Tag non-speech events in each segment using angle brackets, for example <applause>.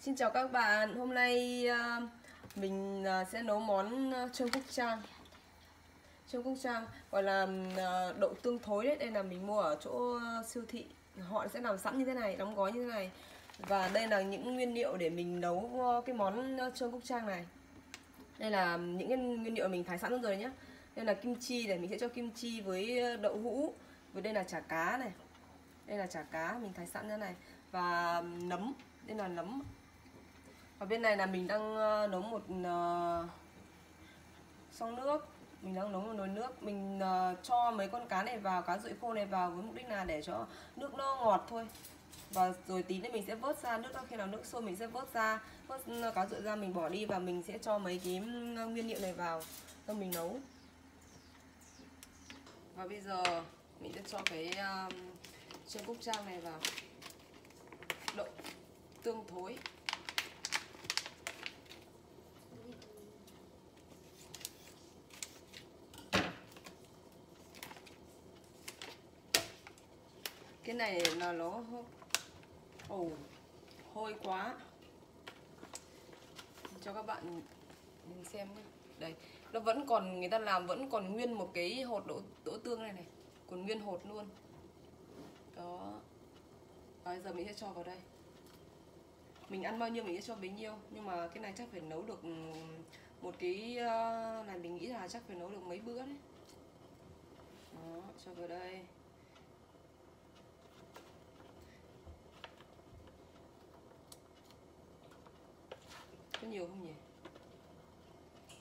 Xin chào các bạn, hôm nay ờ, mình ờ, sẽ nấu món ờ, trương cúc trang. Trương cúc trang gọi là đậu tương thối đấy, đây là mình mua ở chỗ siêu thị. Họ sẽ làm sẵn như thế này, đóng gói như thế này. Và đây là những nguyên liệu để mình nấu cái món trương cúc trang này. Đây là những cái nguyên liệu mình thái sẵn rồi nhé Đây là kim chi này, mình sẽ cho kim chi với đậu hũ. Với đây là chả cá này. Đây là chả cá, mình thái sẵn như thế này. Và nấm, đây là nấm và bên này là mình đang ờ, nấu một ờ, xong nước. Mình đang nấu một nồi nước. Mình uh, cho mấy con cá này vào cá rưỡi khô này vào với mục đích là để cho nước nó ngọt thôi. Và rồi tí nữa mình sẽ vớt ra nước đó. Khi nào nước sôi mình sẽ vớt ra vớt cá rưỡi ra mình bỏ đi và mình sẽ cho mấy cái nguyên liệu này vào. Cho mình nấu. Và bây giờ mình sẽ cho cái um, chân cúc trang này vào. Đậu tương thối. Cái này là nó ồ hôi quá. Cho các bạn nhìn xem nhé đây nó vẫn còn người ta làm vẫn còn nguyên một cái hột đỗ, đỗ tương này này. Còn nguyên hột luôn. Đó. Bây giờ mình sẽ cho vào đây. Mình ăn bao nhiêu mình sẽ cho bấy nhiêu. Nhưng mà cái này chắc phải nấu được ừ, một cái ờ, này mình nghĩ là chắc phải nấu được mấy bữa đấy. Đó cho vào đây. Nhiều không nhỉ?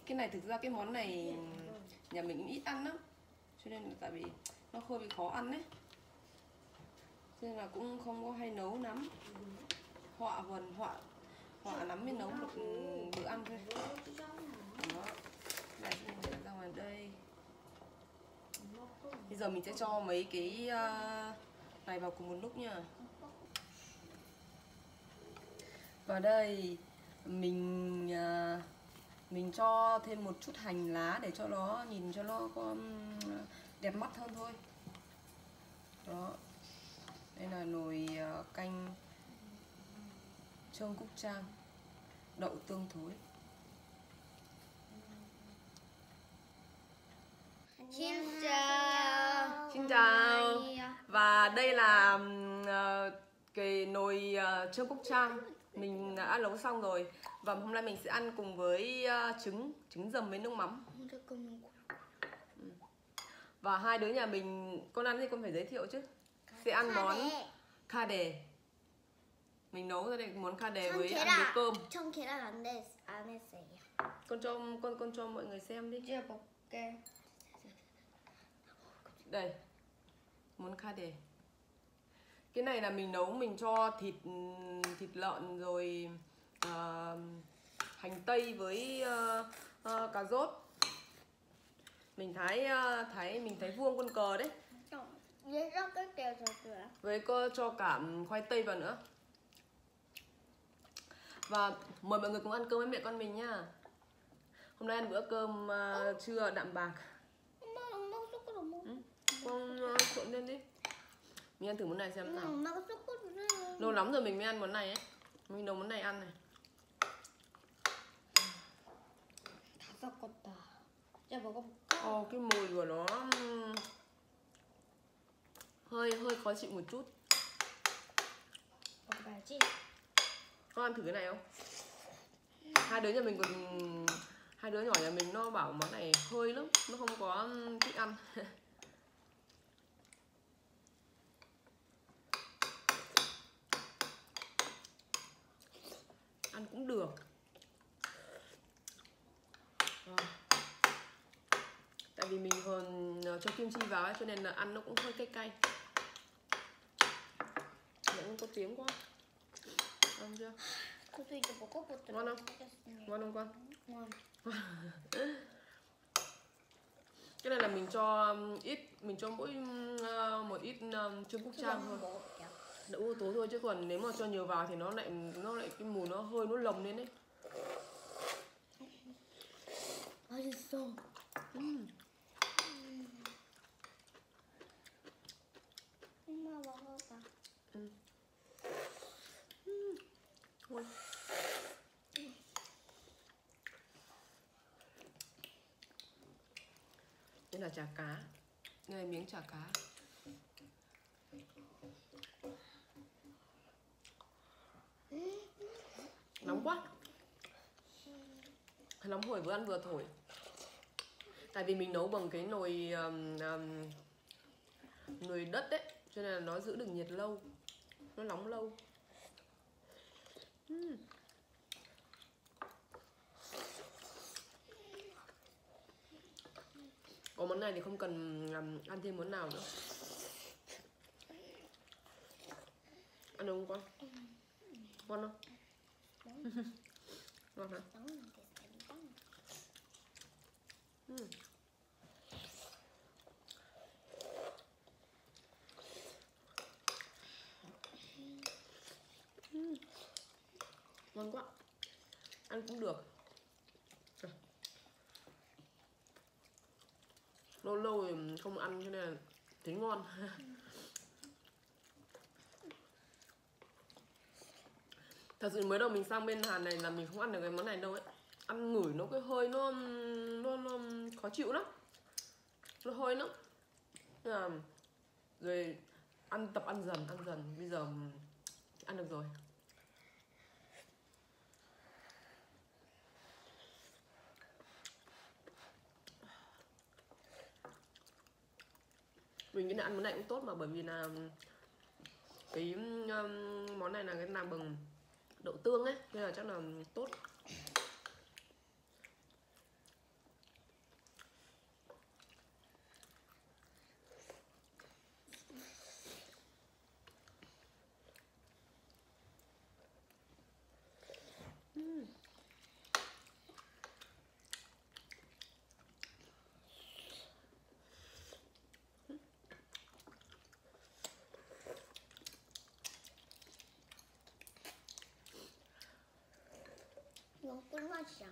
Cái này thực ra cái món này nhà mình cũng ít ăn lắm. Cho nên là tại vì nó hơi bị khó ăn đấy cho nên là cũng không có hay nấu lắm. Họa vần họa họa lắm mới nấu được bữa ăn thôi. đó. Này mình ra ngoài đây. Bây giờ mình sẽ cho mấy cái à, này vào cùng một lúc nha. Vào đây mình à, mình cho thêm một chút hành lá để cho nó nhìn cho nó có đẹp mắt hơn thôi đó đây là nồi à, canh trương cúc trang đậu tương thối Xin chào. Xin chào. Và đây là uh, cái nồi uh, trương cúc trang mình đã nấu xong rồi và hôm nay mình sẽ ăn cùng với uh, trứng trứng dầm với nước mắm ừ. và hai đứa nhà mình con ăn thì con phải giới thiệu chứ sẽ ăn món kha đề mình nấu ra đây món kha đề với ăn với cơm trong 계란 안 됐, 안 했어요. con cho con con cho mọi người xem đi 이제 먹게. đây món kha đề cái này là mình nấu mình cho thịt ừ, thịt lợn rồi uh, hành tây với uh, uh, cà rốt. Mình thái uh, thái mình thấy vuông con cờ đấy. Với cô cho cả khoai tây vào nữa. Và mời mọi người cùng ăn cơm với mẹ con mình nha. Hôm nay ăn bữa cơm uh, trưa đạm bạc. Ừ, con uh, trộn lên đi mình ăn thử món này xem nào 엄마가 숟가락 lâu lắm rồi mình mới ăn món này ấy mình nấu món này ăn này 다 섞었다. 이제 먹어볼까? Ồ, cái mùi của nó hơi hơi khó chịu một chút 먹어봐야지. con ăn thử cái này không hai đứa nhà mình còn hai đứa nhỏ nhà mình nó bảo món này hơi lắm nó không có thích ăn <laughs> cũng được. À. tại vì mình còn ờ, cho kim chi vào ấy, cho nên là ăn nó cũng hơi cay cay. Nó không có tiếng quá. Ăn chưa? Ngon không? ngon không con? Ngon. Cái này là mình cho ít mình cho mỗi ờ, một ít um, trứng quốc trang thôi đậu ô tố thôi chứ còn nếu mà cho nhiều vào thì nó lại nó lại cái mùi nó hơi nó lồng lên đấy. Ừ. Đây là chả cá. Đây là miếng chả cá. Nóng quá. Nóng hổi vừa ăn vừa thổi. Tại vì mình nấu bằng cái nồi um, um, nồi đất đấy cho nên là nó giữ được nhiệt lâu. Nó nóng lâu. Ừm. có món này thì không cần um, ăn thêm món nào nữa. Ăn được không con ngon không? Ngon hả. Ừm. ngon quá. Ăn cũng được. Lâu lâu thì không ăn cho nên là thấy ngon <laughs> thật sự mới đầu mình sang bên Hàn này là mình không ăn được cái món này đâu ấy. Ăn ngửi nó cái hơi nó nó, nó khó chịu lắm. Nó hơi lắm. À, rồi ăn tập ăn dần ăn dần. Bây giờ ăn được rồi. Mình nghĩ là ăn món này cũng tốt mà bởi vì là cái um, món này là cái làm bằng đậu tương ấy nên là chắc là tốt. 맛이야.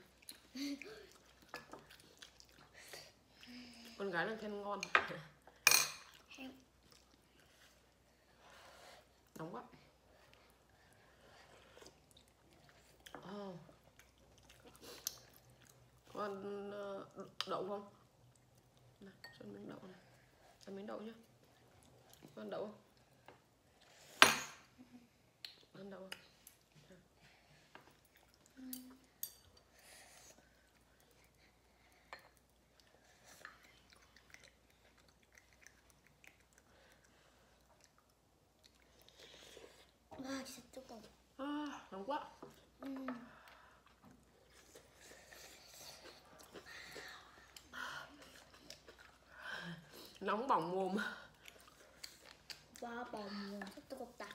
con gái là khen ngon nóng quá Ờ. con ờ, đậu không này cho ăn miếng đậu này ăn miếng đậu nhá Con ăn đậu không ăn đậu không nóng quá 음. nóng bỏng mồm 와 너무 뜨겁다.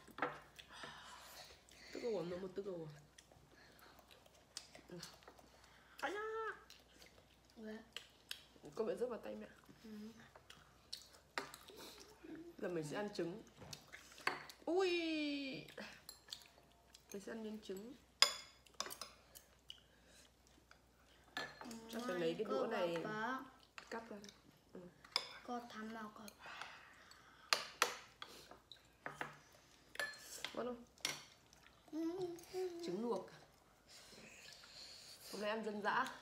뜨거워 너무 뜨거워 Ừ. 아야 왜? con bị rớt vào tay mẹ giờ mình sẽ ăn trứng ui mình sẽ ăn nhân trứng cho sẽ lấy cái đũa này cắt ra. Ừ. ngon không? Trứng luộc. Hôm nay ăn dân dã.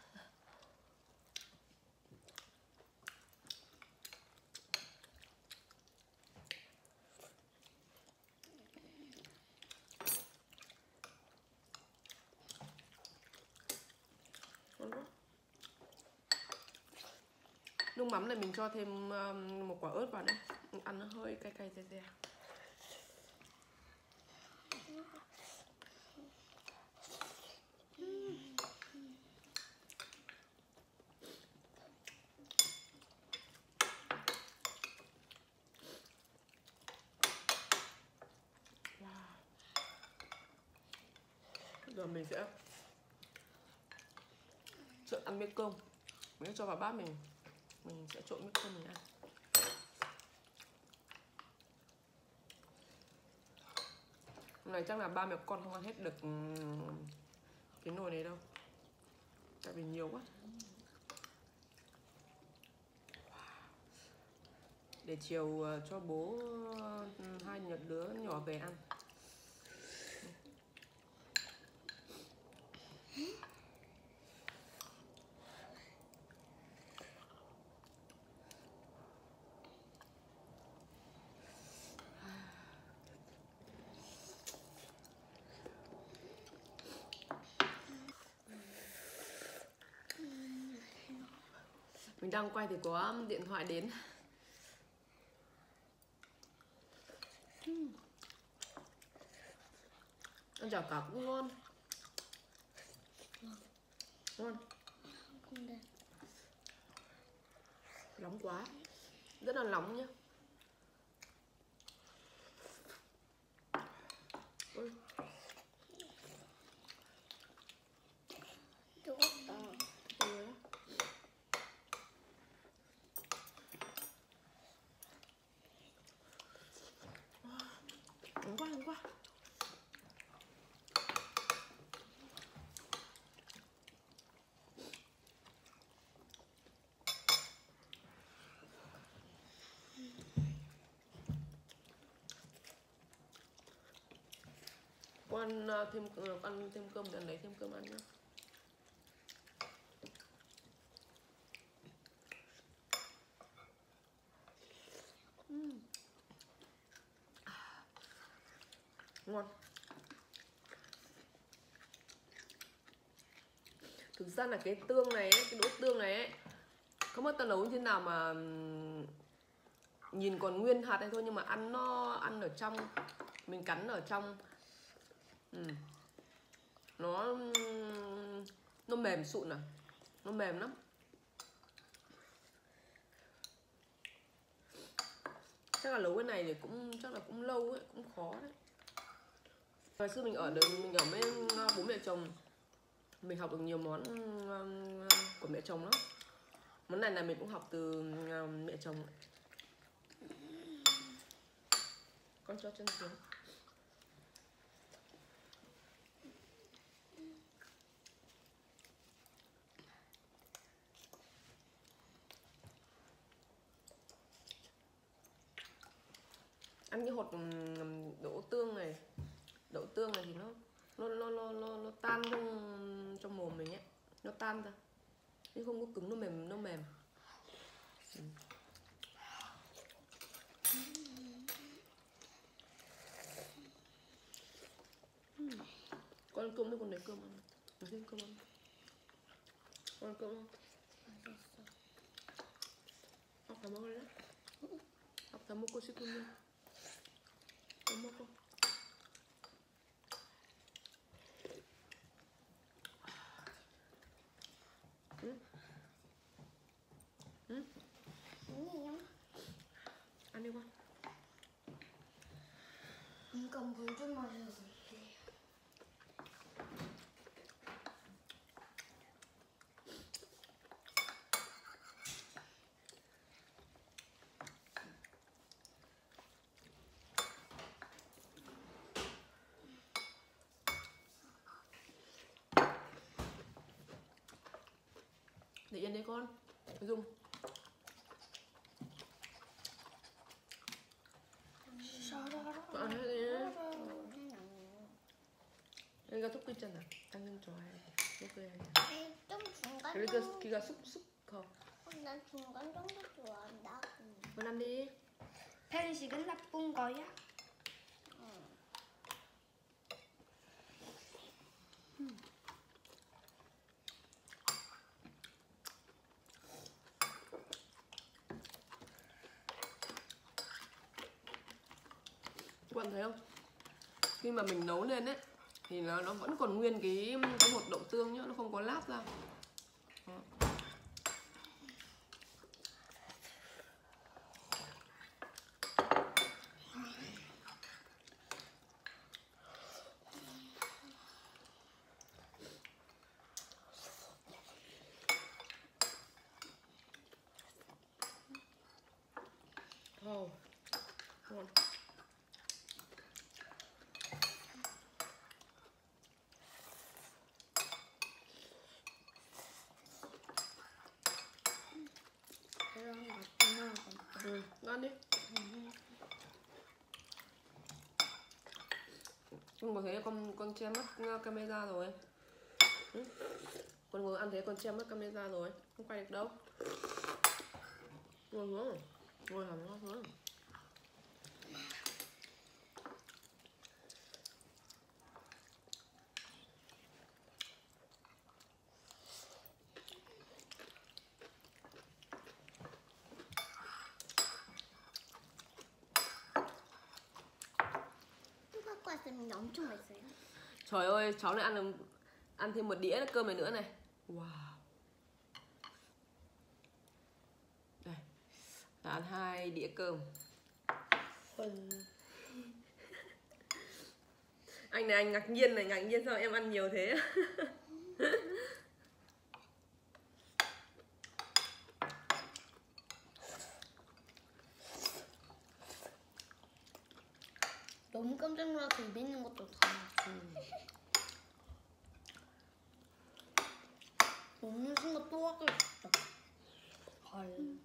Nước mắm này mình cho thêm um, một quả ớt vào đây. Ăn nó hơi cay cay dè dè giờ mình sẽ trộn ăn miếng cơm. Mình sẽ cho vào bát mình mình sẽ trộn miếng cơm mình ăn. Hôm nay chắc là ba mẹ con không ăn hết được ừ, cái nồi này đâu. Tại vì nhiều quá. Để chiều ờ, cho bố ừ, hai nhật đứa nhỏ về ăn. Mình đang quay thì có điện thoại đến. Ăn chả cá cũng ngon. Ngon. Nóng quá. Rất là nóng nhá ăn ờ, thêm ờ, ăn thêm cơm để lấy thêm cơm ăn nhá. Ngon. Thực ra là cái tương này ấy, cái đỗ tương này ấy không biết ta nấu như thế nào mà nhìn còn nguyên hạt này thôi nhưng mà ăn nó ăn ở trong mình cắn ở trong ừ. nó nó mềm sụn à? Nó mềm lắm. Chắc là nấu cái này thì cũng, chắc là cũng lâu ấy, cũng khó đấy. Ngày xưa mình ở đường mình ở bên ờ, bố mẹ chồng. Mình học được nhiều món ờ, của mẹ chồng lắm. Món này là mình cũng học từ ờ, mẹ chồng con cho chân xuống. ăn cái hột đậu tương này. Đậu tương này thì nó nó nó nó nó, nó tan trong trong mồm mình ấy. Nó tan ra. Chứ không có cứng nó mềm nó mềm. Con cơm đấy con lấy cơm ăn. Con lấy cơm ăn. Con ăn cơm không? Học thầm ơn đó học thầm một cô sĩ cơm Tamam. Để yên đấy con. Dùng. Hết đi 여기가 토끼 있잖아 당근 좋아해 토끼야 좀 중간 여기가 정도. 귀가 쑥쑥 커난 중간 정도 좋아한다. đi. 편식은 나쁜 거야? Bạn thấy không? Khi mà mình nấu lên ấy, thì nó nó vẫn còn nguyên cái cái một đậu tương nhá, nó không có lát ra. Con đi. Con có thấy con con che mất ờ, camera rồi. Ừ. Con ngồi ăn thấy con che mất camera rồi. Không quay được đâu. Ngồi xuống Ngồi hẳn ngon xuống 근데 엄청 맛있어요. Trời ơi, cháu lại ăn được ăn thêm một đĩa cơm này nữa này. Wow. Đây. Là ăn hai đĩa cơm. Anh này anh ngạc nhiên này, ngạc nhiên sao em ăn nhiều thế? <laughs> 너무 깜짝 놀라서 입에 있는 것도 다 먹어. 먹는 순간 또 하고 싶다. 헐.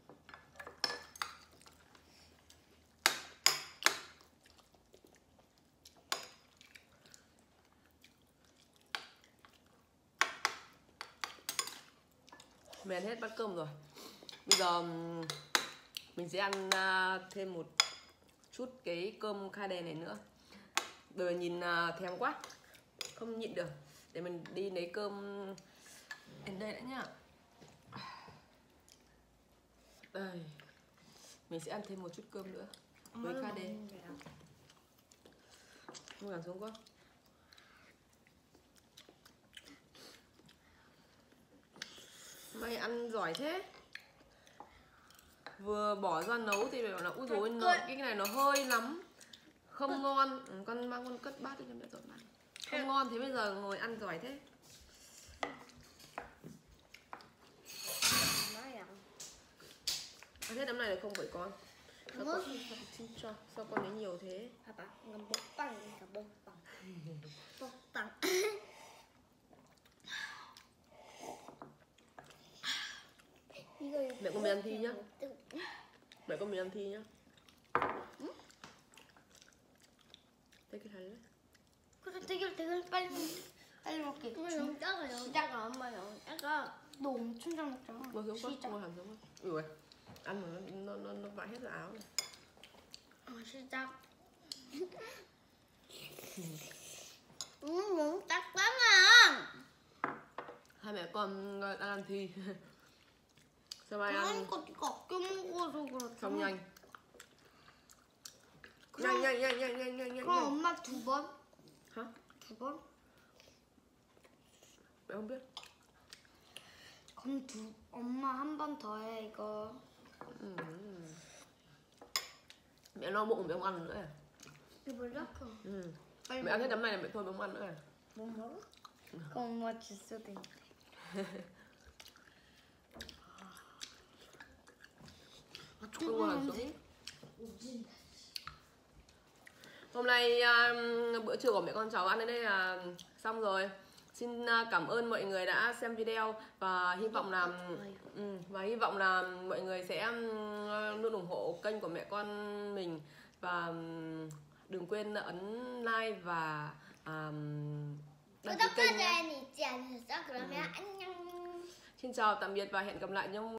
Mình ăn hết bát cơm rồi. Bây giờ ừm, mình sẽ ăn à, thêm một chút cái cơm kha đè này nữa. Giờ nhìn à, thèm quá. Không nhịn được. Để mình đi lấy cơm đến đây đã nhá. Đây. Mình sẽ ăn thêm một chút cơm nữa. Với kha đè. Không cảm xuống quá. Mày ăn giỏi thế vừa bỏ ra nấu thì bảo là u rồi nó, cái này nó hơi lắm. Không ngon. Ừ, con mang con cất bát đi cho mẹ dọn bát không ngon thế bây giờ ngồi ăn giỏi thế. À, thế đám này là không phải con. Sao con cho sao con ấy nhiều thế? Ngầm bông tăng ngầm bông tăng. <laughs> Bông tăng. <laughs> Mẹ con mày ăn thi nhá Mẹ con mình ăn thi nhá Thế cái thằng đấy 그래 대결 대결 빨리 빨리 먹게. 엄마 너무 작아요. 시작아 엄마 영. 작아. 너 엄청 잘 먹잖아. Ngồi xuống con 시작. Ngồi hẳn xuống con Ui ôi, Ăn mà nó, nó, nó, nó vãi hết ra áo này 어, 시작. 음, 너무 작잖아. Hai mẹ con đang ăn thi <laughs> 제발양. 그러니까 네가 아껴 먹어서 그렇지. 정량이. 그럼- 양양양양양양양. 그럼 엄마 두 번? 어? 두 번? 명별? 그럼 두 엄마 한 번 더 해 이거. 음. 멜로 먹고 명만 nữa. 이거 뭐야? 음. 빨리 먹어. ăn cái tấm này là thôi 먹어? 그럼 엄마 줄 수도 있는데. <laughs> hôm nay um, bữa trưa của mẹ con cháu ăn đến đây là xong rồi. Xin uh, cảm ơn mọi người đã xem video và hy vọng là ừ, và hy vọng là mọi người sẽ um, luôn ủng hộ kênh của mẹ con mình và um, đừng quên ấn like và đăng ký kênh nhé. Ừ. Xin chào tạm biệt và hẹn gặp lại nhau.